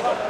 Bravo.